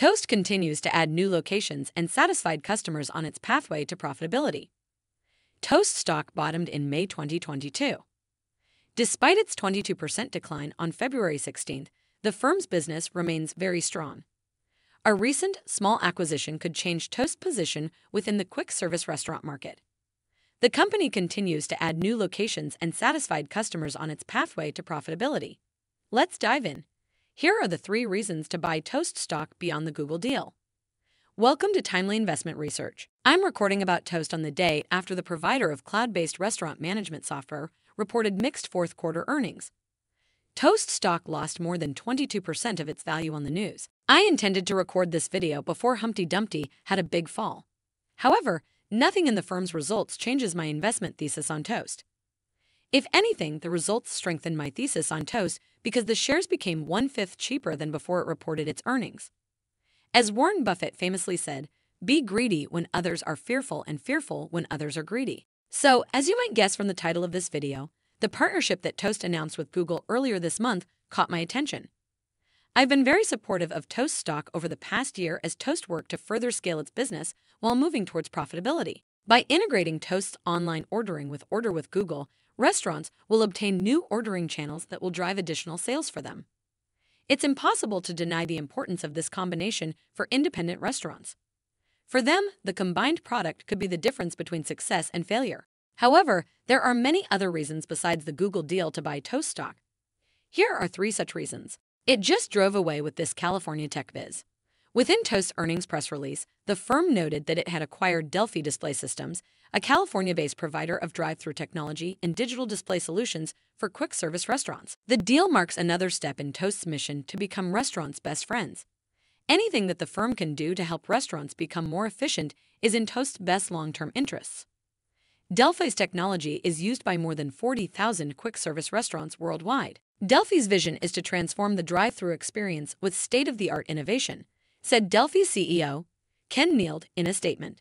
Toast continues to add new locations and satisfied customers on its pathway to profitability. Toast stock bottomed in May 2022. Despite its 22% decline on February 16th, the firm's business remains very strong. A recent small acquisition could change Toast's position within the quick service restaurant market. The company continues to add new locations and satisfied customers on its pathway to profitability. Let's dive in. Here are the three reasons to buy Toast stock beyond the Google deal. Welcome to Timely Investment Research. I'm recording about Toast on the day after the provider of cloud based restaurant management software reported mixed fourth quarter earnings. Toast stock lost more than 22% of its value on the news. I intended to record this video before Humpty Dumpty had a big fall. However, nothing in the firm's results changes my investment thesis on Toast. If anything, the results strengthened my thesis on Toast because the shares became one fifth cheaper than before it reported its earnings. As Warren Buffett famously said, be greedy when others are fearful and fearful when others are greedy. So, as you might guess from the title of this video, the partnership that Toast announced with Google earlier this month caught my attention. I've been very supportive of Toast stock over the past year as Toast worked to further scale its business while moving towards profitability. By integrating Toast's online ordering with Order with Google, restaurants will obtain new ordering channels that will drive additional sales for them. It's impossible to deny the importance of this combination for independent restaurants. For them, the combined product could be the difference between success and failure. However, there are many other reasons besides the Google deal to buy Toast stock. Here are three such reasons. It just drove away with this California tech biz. Within Toast's earnings press release, the firm noted that it had acquired Delphi Display Systems, a California based provider of drive through technology and digital display solutions for quick service restaurants. The deal marks another step in Toast's mission to become restaurants' best friends. Anything that the firm can do to help restaurants become more efficient is in Toast's best long term interests. Delphi's technology is used by more than 40,000 quick service restaurants worldwide. Delphi's vision is to transform the drive through experience with state of the art innovation said Delphi CEO Ken Neeld in a statement.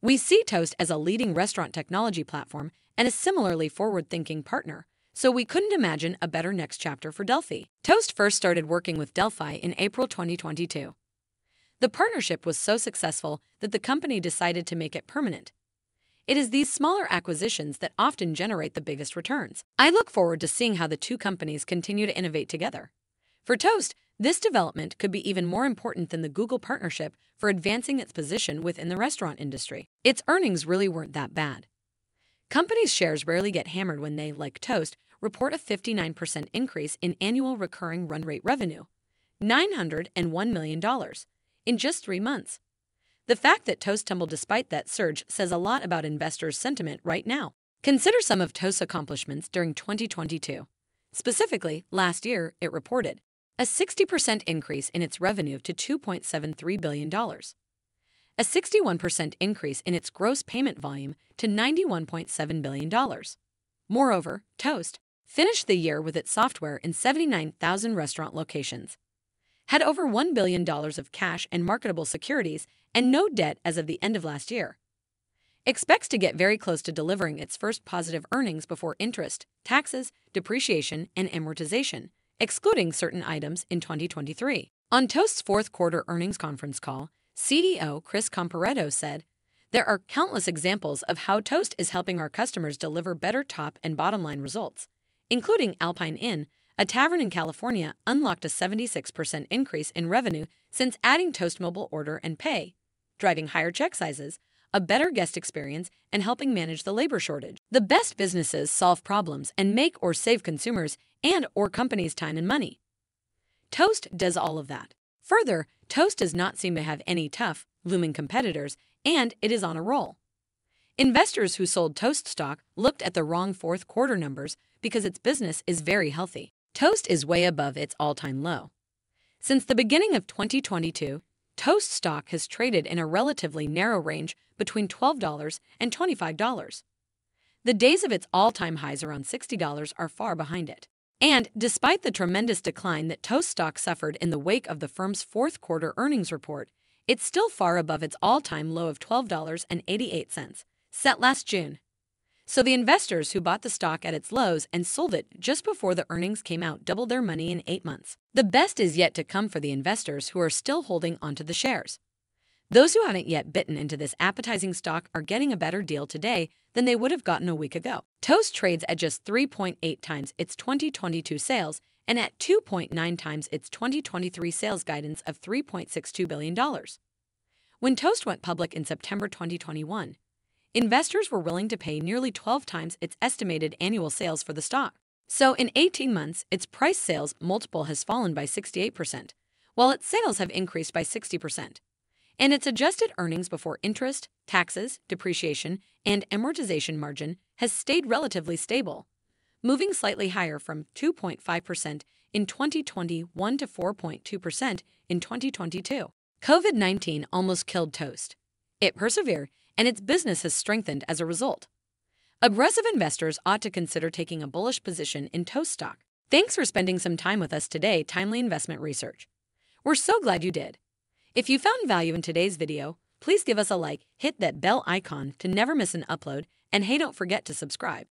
We see Toast as a leading restaurant technology platform and a similarly forward thinking partner, so we couldn't imagine a better next chapter for Delphi. Toast first started working with Delphi in April 2022. The partnership was so successful that the company decided to make it permanent. It is these smaller acquisitions that often generate the biggest returns. I look forward to seeing how the two companies continue to innovate together. For Toast, this development could be even more important than the Google partnership for advancing its position within the restaurant industry. Its earnings really weren't that bad. Companies' shares rarely get hammered when they, like Toast, report a 59% increase in annual recurring run rate revenue, $901 million, in just three months. The fact that Toast tumbled despite that surge says a lot about investors' sentiment right now. Consider some of Toast's accomplishments during 2022. Specifically, last year, it reported a 60% increase in its revenue to $2.73 billion, a 61% increase in its gross payment volume to $91.7 billion. Moreover, Toast finished the year with its software in 79,000 restaurant locations, had over $1 billion of cash and marketable securities, and no debt as of the end of last year. Expects to get very close to delivering its first positive earnings before interest, taxes, depreciation, and amortization excluding certain items in 2023. On Toast's fourth quarter earnings conference call, CEO Chris Comparato said, There are countless examples of how Toast is helping our customers deliver better top and bottom line results, including Alpine Inn, a tavern in California, unlocked a 76% increase in revenue since adding Toast Mobile Order and Pay, driving higher check sizes, a better guest experience, and helping manage the labor shortage. The best businesses solve problems and make or save consumers and or companies time and money. Toast does all of that. Further, Toast does not seem to have any tough, looming competitors, and it is on a roll. Investors who sold Toast stock looked at the wrong fourth quarter numbers because its business is very healthy. Toast is way above its all time low. Since the beginning of 2022, Toast stock has traded in a relatively narrow range between $12 and $25. The days of its all time highs around $60 are far behind it. And despite the tremendous decline that Toast stock suffered in the wake of the firm's fourth quarter earnings report, it's still far above its all time low of $12.88, set last June. So the investors who bought the stock at its lows and sold it just before the earnings came out doubled their money in eight months. The best is yet to come for the investors who are still holding onto the shares. Those who haven't yet bitten into this appetizing stock are getting a better deal today than they would have gotten a week ago. Toast trades at just 3.8 times its 2022 sales and at 2.9 times its 2023 sales guidance of $3.62 billion. When Toast went public in September 2021, investors were willing to pay nearly 12 times its estimated annual sales for the stock. So, in 18 months, its price sales multiple has fallen by 68%, while its sales have increased by 60%. And its adjusted earnings before interest, taxes, depreciation, and amortization margin has stayed relatively stable, moving slightly higher from 2.5% in 2021 to 4.2% in 2022. COVID 19 almost killed Toast. It persevered and its business has strengthened as a result. Aggressive investors ought to consider taking a bullish position in Toast stock. Thanks for spending some time with us today, Timely Investment Research. We're so glad you did. If you found value in today's video, please give us a like, hit that bell icon to never miss an upload, and hey, don't forget to subscribe.